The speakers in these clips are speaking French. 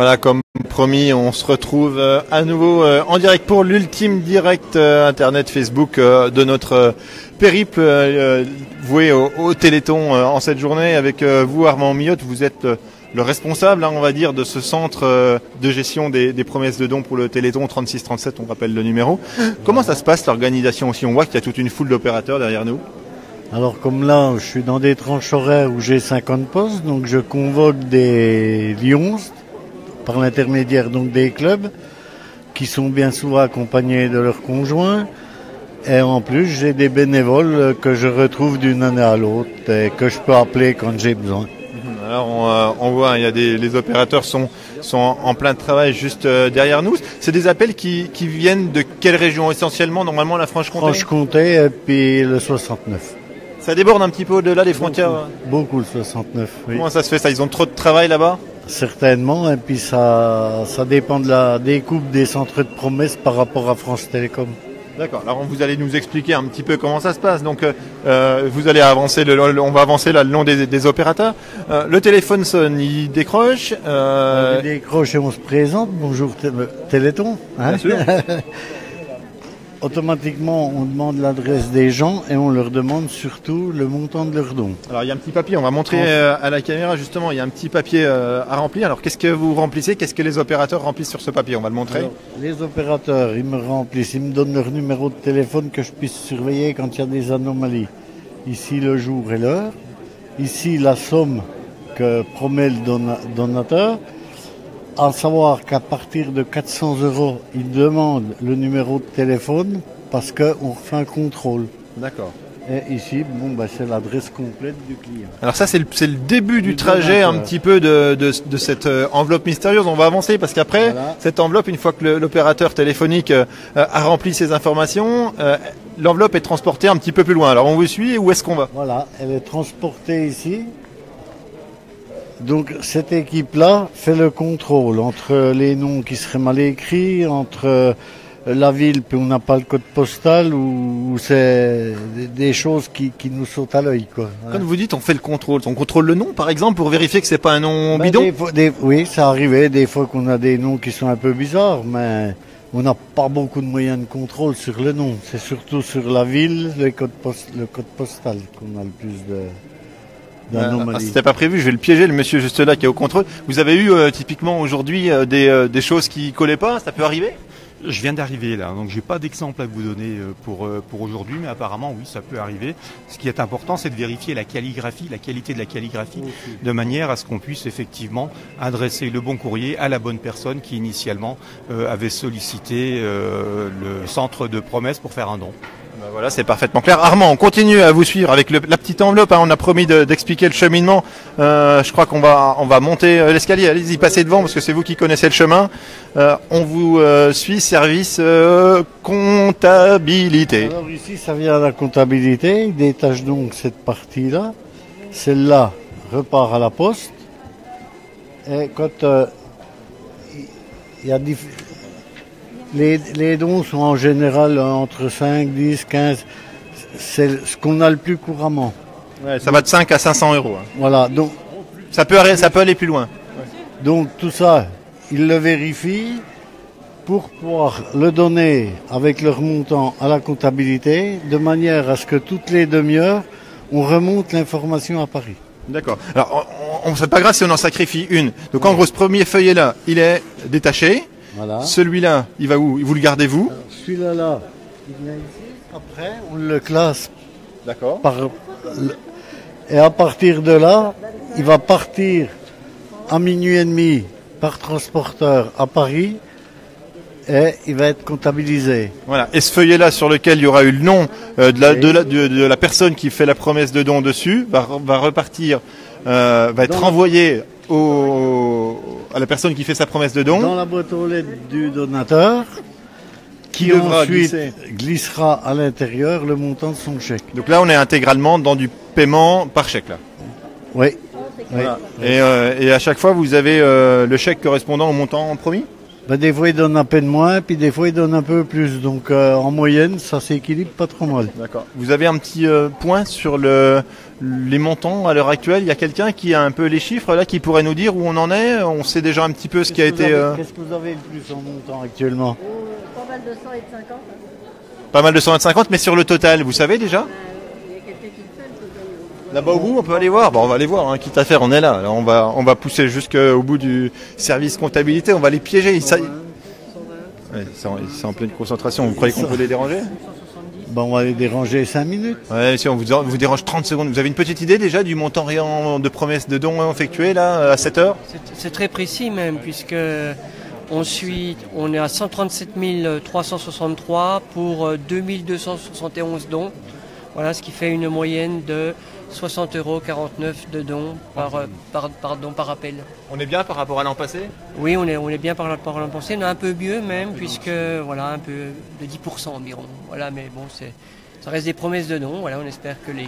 Voilà, comme promis, on se retrouve euh, à nouveau euh, en direct pour l'ultime direct euh, internet Facebook de notre périple voué au, Téléthon en cette journée. Avec vous, Armand Millotte, vous êtes le responsable, hein, on va dire, de ce centre de gestion des, promesses de dons pour le Téléthon 3637, on rappelle le numéro. Comment ça se passe l'organisation aussi? On voit qu'il y a toute une foule d'opérateurs derrière nous. Alors comme là, je suis dans des tranches horaires où j'ai 50 postes, donc je convoque des lions par l'intermédiaire donc des clubs qui sont bien souvent accompagnés de leurs conjoints. Et en plus, j'ai des bénévoles que je retrouve d'une année à l'autre et que je peux appeler quand j'ai besoin. Mhm. Alors on, euh, on voit, il y a des, les opérateurs sont, sont en plein travail juste euh, derrière nous. C'est des appels qui, qui viennent de quelle région essentiellement Normalement la Franche-Comté? Franche-Comté et puis le 69. Ça déborde un petit peu au-delà des frontières Beaucoup, le 69. Oui. Comment ça se fait ça? Ils ont trop de travail là-bas? Certainement, et puis ça, ça dépend de la découpe des centres de promesses par rapport à France Télécom. D'accord. Alors vous allez nous expliquer un petit peu comment ça se passe. Donc euh, euh vous allez avancer, le, on va avancer là le long des, des opérateurs. Euh, le téléphone sonne, il décroche. Euh... Il décroche et on se présente. Bonjour Téléthon. Hein Bien sûr. automatiquement, on demande l'adresse des gens et on leur demande surtout le montant de leurs dons. Alors, il y a un petit papier, on va montrer euh, à la caméra justement, il y a un petit papier euh, à remplir. Alors, qu'est-ce que vous remplissez? Qu'est-ce que les opérateurs remplissent sur ce papier? On va le montrer. les opérateurs, ils me remplissent, ils me donnent leur numéro de téléphone que je puisse surveiller quand il y a des anomalies. Ici, le jour et l'heure. Ici, la somme que promet le donateur à savoir qu'à partir de 400 euros, il demande le numéro de téléphone parce qu'on fait un contrôle. D'accord. Et ici, bon, bah, c'est l'adresse complète du client. Alors ça, c'est le, le, début du, trajet un petit peu de, de, de, cette euh, enveloppe mystérieuse. On va avancer parce qu'après, cette enveloppe, une fois que l'opérateur téléphonique euh, a rempli ses informations, euh, l'enveloppe est transportée un petit peu plus loin. Alors on vous suit, où est-ce qu'on va? Voilà, elle est transportée ici donc cette équipe-là fait le contrôle entre les noms qui seraient mal écrits, entre euh, la ville puis on n'a pas le code postal ou, c'est des choses qui, nous sautent à l'œil quoi. Quand vous dites on fait le contrôle, on contrôle le nom par exemple pour vérifier que c'est pas un nom ben, bidon. oui, ça arrivait des fois qu'on a des noms qui sont un peu bizarres, mais on n'a pas beaucoup de moyens de contrôle sur le nom. C'est surtout sur la ville, le code, le code postal qu'on a le plus de ah, C'était pas prévu, je vais le piéger, le monsieur juste là qui est au contrôle. Vous avez eu euh, typiquement aujourd'hui euh, des, euh, des, choses qui collaient pas, ça peut arriver? Je viens d'arriver là, donc j'ai pas d'exemple à vous donner pour, pour aujourd'hui, mais apparemment oui, ça peut arriver. Ce qui est important, c'est de vérifier la calligraphie, la qualité de la calligraphie, de manière à ce qu'on puisse effectivement adresser le bon courrier à la bonne personne qui initialement avait sollicité le centre de promesse pour faire un don. Bah voilà, c'est parfaitement clair. Armand, on continue à vous suivre avec la petite enveloppe. Hein. on a promis d'expliquer le cheminement. Euh, je crois qu'on va, on va monter euh, l'escalier. Allez-y, passez devant parce que c'est vous qui connaissez le chemin. Euh, on vous suit, service comptabilité. Alors ici, ça vient à la comptabilité. Il détache donc cette partie-là. Celle-là repart à la poste. Et quand il y a les, dons sont en général entre 5, 10, 15. C'est ce qu'on a le plus couramment. ça va de 5 à 500 euros. Hein. Voilà, donc. Ça peut, ça peut aller plus loin. Donc tout ça, ils le vérifient pour pouvoir le donner avec leur montant à la comptabilité, de manière à ce que toutes les demi-heures, on remonte l'information à Paris. D'accord. Alors, on, on, c'est pas grave si on en sacrifie une. Donc, en gros, ce premier feuillet là, il est détaché. Celui-là, il va où? Vous le gardez vous? Celui-là, là, il vient ici. Après, on le classe. D'accord. Et à partir de là, il va partir à minuit et demi par transporteur à Paris et il va être comptabilisé. Voilà. Et ce feuillet-là sur lequel il y aura eu le nom euh, de, la, de, la, personne qui fait la promesse de don dessus va, va repartir, euh, va être envoyé au, à la personne qui fait sa promesse de don. Dans la boîte aux lettres du donateur, qui, ensuite glissera à l'intérieur le montant de son chèque. Donc là, on est intégralement dans du paiement par chèque. Là. Oui. Et, euh, et, à chaque fois, vous avez euh, le chèque correspondant au montant promis? Ben, des fois, ils donnent un peu moins, puis des fois, ils donnent un peu plus. Donc, euh, en moyenne, ça s'équilibre pas trop mal. D'accord. Vous avez un petit euh, point sur le, les montants à l'heure actuelle? Il y a quelqu'un qui a un peu les chiffres là, qui pourrait nous dire où on en est? On sait déjà un petit peu ce qui a été... avez- euh, Qu'est-ce que vous avez le plus en montant actuellement? Pas mal de 100 et de 50. hein. Pas mal de 150, mais sur le total, vous savez déjà Il y a quelqu'un qui le fait, le total. Là-bas au bout, on peut aller voir. Bon, on va aller voir, hein, quitte à faire, on est là. Alors, on va, on va pousser jusqu'au bout du service comptabilité, on va les piéger. Ouais, ils sont en pleine concentration. Vous croyez qu'on peut les déranger? Ben, On va les déranger 5 minutes. Ouais, si on vous, on vous dérange 30 secondes. Vous avez une petite idée déjà du montant réel de promesses de dons effectués là à 7 heures? C'est- C'est très précis même, puisque on, suit, on est à 137 363 pour euh, 2271 dons. Voilà, ce qui fait une moyenne de 60,49 euros de dons par, euh, par, par don par appel. On est bien par rapport à l'an passé? Oui, on est, on est bien par rapport à l'an passé, on est un peu mieux même, puisque voilà, un peu de 10% environ. Voilà, mais bon, c'est, ça reste des promesses de dons. Voilà, on espère que les,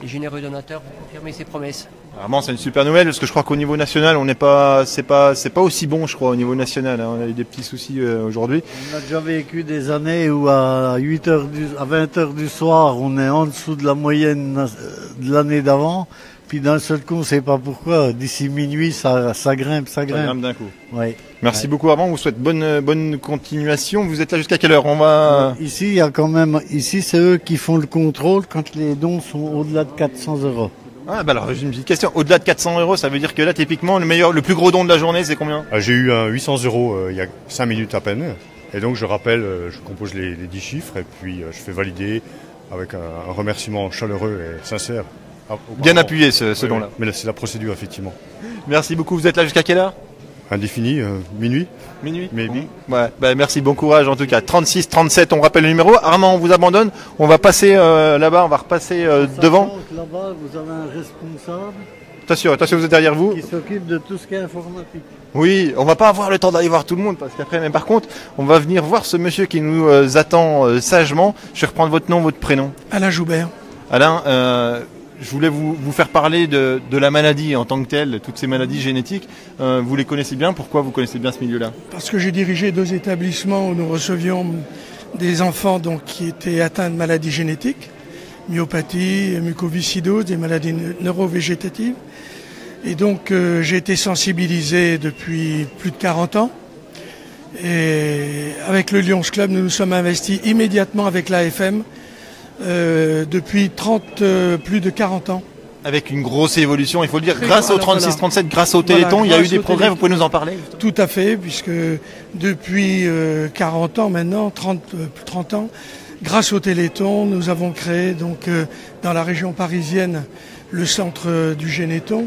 les généreux donateurs vont confirmer ces promesses. Vraiment, c'est une super nouvelle parce que je crois qu'au niveau national, on n'est pas, c'est pas, c'est pas aussi bon, je crois, au niveau national. hein. On a eu des petits soucis euh, aujourd'hui. On a déjà vécu des années où à 8 heures du, à 20 heures du soir, on est en dessous de la moyenne euh, de l'année d'avant. Puis d'un seul coup, on ne sait pas pourquoi. D'ici minuit, ça, ça grimpe, ça Ça grimpe. grimpe d'un coup. Ouais. Merci Ouais. beaucoup Armand, on vous souhaite bonne, euh, bonne continuation. Vous êtes là jusqu'à quelle heure? On va. Ici, il y a quand même, ici, c'est eux qui font le contrôle quand les dons sont au-delà de 400 euros. Ah, bah alors j'ai une petite question. Au-delà de 400 euros, ça veut dire que là, typiquement, le meilleur, le plus gros don de la journée, c'est combien? Ah, J'ai eu un 800 euros euh, il y a 5 minutes à peine. Et donc je rappelle, euh, je compose les, les 10 chiffres et puis euh, je fais valider avec un, un remerciement chaleureux et sincère. Ah, Bien appuyé ce, ce Oui, don-là. oui. Mais là, c'est la procédure, effectivement. Merci beaucoup. Vous êtes là jusqu'à quelle heure? Indéfini, euh, minuit Minuit. Maybe. Ouais, bah merci, bon courage en tout cas. 36, 37, on rappelle le numéro. Armand, on vous abandonne. On va passer euh, là-bas, on va repasser euh, devant. Là-bas, vous avez un responsable Attention, attention, vous êtes derrière vous. qui s'occupe de tout ce qui est informatique. Oui, on va pas avoir le temps d'aller voir tout le monde parce qu'après, mais par contre, on va venir voir ce monsieur qui nous euh, attend euh, sagement. Je vais reprendre votre nom, votre prénom. Alain Joubert. Alain, euh, je voulais vous, faire parler de, la maladie en tant que telle, toutes ces maladies génétiques. Euh, vous les connaissez bien. Pourquoi vous connaissez bien ce milieu-là? Parce que j'ai dirigé deux établissements où nous recevions des enfants qui étaient atteints de maladies génétiques, myopathie, mucoviscidose, des maladies ne- neurovégétatives. Et donc euh, j'ai été sensibilisé depuis plus de 40 ans. Et avec le Lions Club, nous nous sommes investis immédiatement avec l'AFM euh, depuis 30, euh, plus de 40 ans. Avec une grosse évolution, il faut le dire, grâce au alors, 36-37, grâce au Voilà, Téléthon, il y a eu des progrès, vous pouvez nous en parler Tout à fait, puisque depuis euh, 40 ans maintenant, 30, euh, plus de 30 ans, grâce au Téléthon, nous avons créé donc euh, dans la région parisienne le centre euh, du Généton,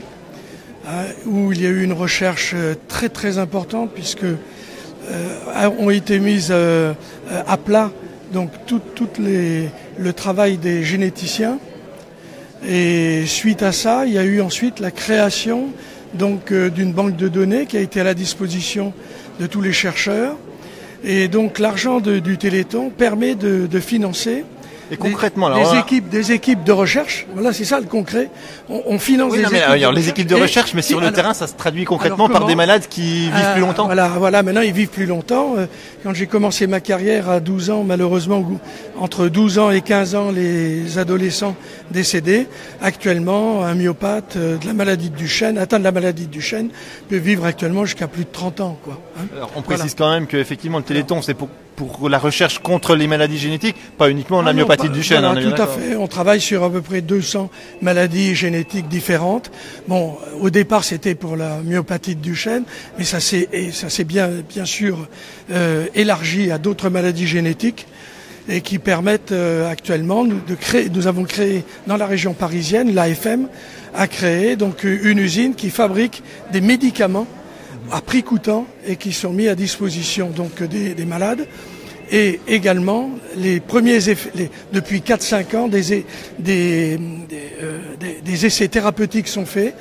hein, où il y a eu une recherche euh, très très importante puisque euh, ont été mises euh, euh, à plat donc tout, toutes les, le travail des généticiens. Et suite à ça, il y a eu ensuite la création donc euh, d'une banque de données qui a été à la disposition de tous les chercheurs. Et donc l'argent du Téléthon permet de financer Et concrètement, des, alors, des équipes, des équipes de recherche. Voilà, c'est ça le concret. On, on finance Oui, des non, mais, équipes, euh, alors, de les équipes de et- recherche, mais sur le terrain, ça se traduit concrètement par des malades qui vivent ah, plus longtemps. Voilà, voilà, maintenant ils vivent plus longtemps. Euh, Quand j'ai commencé ma carrière à 12 ans, malheureusement, entre 12 ans et 15 ans, les adolescents décédés. Actuellement, un myopathe euh, de la maladie de Duchenne, atteint de la maladie de Duchenne, peut vivre actuellement jusqu'à plus de 30 ans. Quoi, hein. Alors, on précise quand même qu'effectivement, le Téléthon, c'est pour, pour la recherche contre les maladies génétiques, pas uniquement la Ah non, myopathie pas- du chêne. bien tout à fait. On travaille sur à peu près 200 maladies génétiques différentes. Bon, au départ, c'était pour la myopathie de Duchenne, mais ça s'est et ça s'est bien bien sûr euh, élargi à d'autres maladies génétiques et qui permettent euh, actuellement nous, de créer. Nous avons créé dans la région parisienne, l'AFM a créé donc une usine qui fabrique des médicaments à prix coûtant et qui sont mis à disposition donc des, des malades. Et également, les premiers effets, les- depuis 4-5 ans, des, des, euh, des- des essais thérapeutiques sont faits.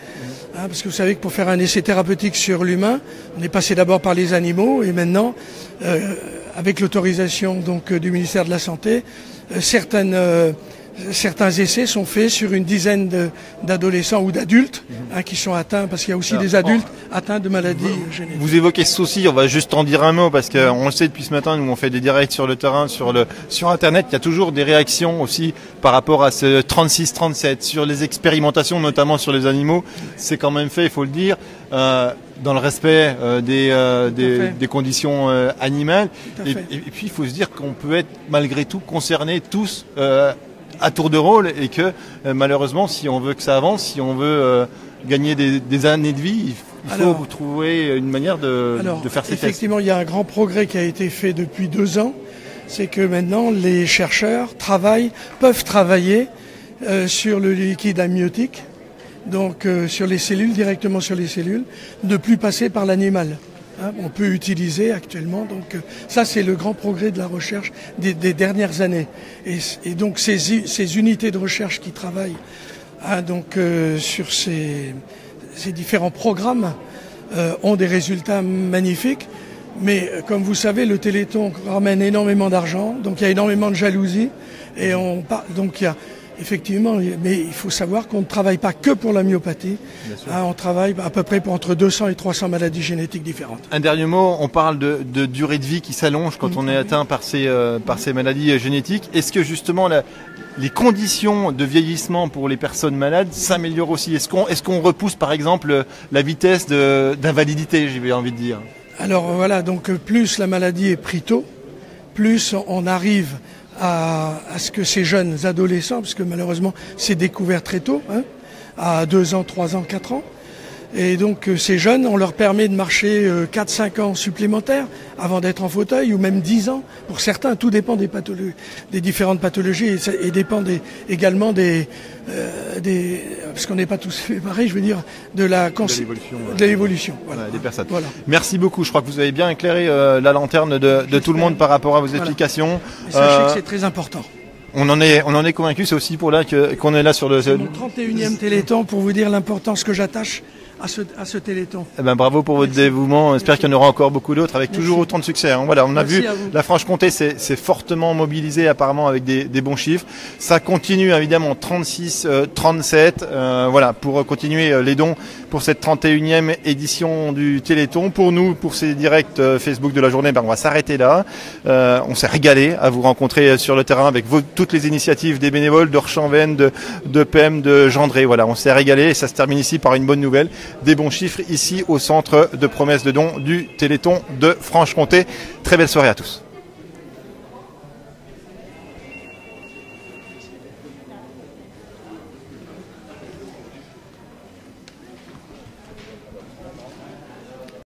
Hein, parce que vous savez que pour faire un essai thérapeutique sur l'humain, on est passé d'abord par les animaux et maintenant, euh, avec l'autorisation donc euh, du ministère de la Santé, certaines, certains essais sont faits sur une dizaine d'adolescents ou d'adultes hein, qui sont atteints, parce qu'il y a aussi Alors, des adultes atteints de maladies génétiques. Vous évoquez ce souci, on va juste en dire un mot parce qu'on le sait depuis ce matin, nous on fait des directs sur le terrain, sur le sur internet, il y a toujours des réactions aussi par rapport à ce 36-37, sur les expérimentations, notamment sur les animaux. C'est quand même fait, il faut le dire, euh, dans le respect euh, des, euh, des, conditions animales. Et, fait. et- et puis il faut se dire qu'on peut être malgré tout concernés tous à tour de rôle et que euh, malheureusement si on veut que ça avance, si on veut euh, gagner des, des années de vie, il, faut Alors- trouver une manière de, Alors, de faire ces tests. effectivement, il y a un grand progrès qui a été fait depuis deux ans. C'est que maintenant, les chercheurs travaillent, peuvent travailler euh, sur le liquide amniotique, donc euh, sur les cellules, directement sur les cellules, ne plus passer par l'animal. Hein, on peut utiliser actuellement. Donc euh, ça, c'est le grand progrès de la recherche des, dernières années. Et, donc ces, unités de recherche qui travaillent hein, euh, sur ces, différents programmes euh, ont des résultats magnifiques. Mais comme vous savez, le Téléthon ramène énormément d'argent, donc il y a énormément de jalousie. Et on par- donc il y a effectivement, mais il faut savoir qu'on ne travaille pas que pour la myopathie. Hein, on travaille à peu près pour entre 200 et 300 maladies génétiques différentes. Un dernier mot, on parle de, de durée de vie qui s'allonge quand on est atteint par ces, euh, par ces maladies euh, génétiques. Est-ce que justement la- les conditions de vieillissement pour les personnes malades s'améliorent aussi? Est-ce qu'on est repousse par exemple la vitesse d'invalidité, j'ai envie de dire? Alors voilà, donc euh, plus la maladie est prise tôt, plus on arrive à, ce que ces jeunes adolescents, parce que malheureusement c'est découvert très tôt, hein, à 2 ans, 3 ans, 4 ans, et donc euh, ces jeunes, on leur permet de marcher 4-5 ans supplémentaires avant d'être en fauteuil, ou même 10 ans pour certains, tout dépend des, pathologies, des différentes pathologies, et, ça- et dépend des- également des... euh, des parce qu'on n'est pas tous fait pareil, je veux dire, de la de l'évolution, voilà. Des personnes. Voilà. Merci beaucoup. Je crois que vous avez bien éclairé euh, la lanterne de, de tout le monde par rapport à vos explications. Sachez Euh, que c'est très important. on en est, on en est convaincu. C'est aussi pour là qu'on est là sur le. C'est mon 31e Téléthon pour vous dire l'importance que j'attache à ce, à ce Téléthon. Eh ben, bravo pour votre dévouement. J'espère qu'il y en aura encore beaucoup d'autres avec toujours autant de succès. hein. Voilà, on a Merci vu la Franche-Comté s'est s'est fortement mobilisée apparemment avec des, des bons chiffres. Ça continue évidemment 36, euh, 37. euh, voilà, pour continuer euh, les dons pour cette 31e édition du Téléthon. Pour nous, pour ces directs euh, Facebook de la journée, ben, on va s'arrêter là. Euh, on s'est régalé à vous rencontrer euh, sur le terrain avec vos- toutes les initiatives des bénévoles de Rechanven, de, de PEM, de Gendré. Voilà, on s'est régalé et ça se termine ici par une bonne nouvelle. Des bons chiffres ici au centre de promesses de dons du Téléthon de Franche-Comté. Très belle soirée à tous.